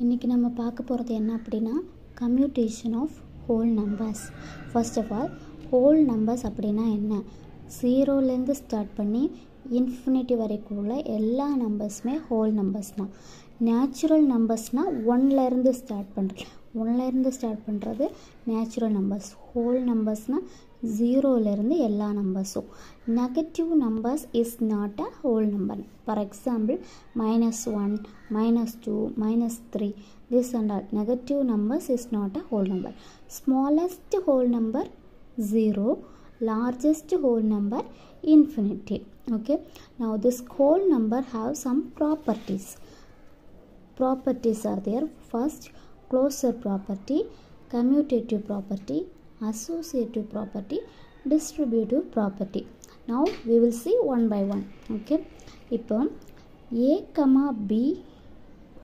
இன்றைக்கி நம்ம பார்க்க போகிறது என்ன அப்படின்னா computation of whole numbers first of all whole numbers அப்படின்னா என்ன? ஜீரோலேருந்து ஸ்டார்ட் பண்ணி இன்ஃபினிட்டி வரைக்கும் உள்ள எல்லா நம்பர்ஸுமே ஹோல் நம்பர்ஸ் தான். நேச்சுரல் நம்பர்ஸ்னால் ஒன்லேருந்து ஸ்டார்ட் பண்ணுறது ஒன்லேருந்து ஸ்டார்ட் பண்ணுறது நேச்சுரல் நம்பர்ஸ் ஹோல் நம்பர்ஸ்னால் ஜீரோலேருந்து எல்லா நம்பர்ஸும் negative numbers is not a whole number for example minus one minus two minus three this and all negative numbers is not a whole number smallest whole number zero largest whole number infinity okay now this whole number have some properties properties are there first closure property commutative property associative property distributive property now we will see one by one okay இப்போ a comma b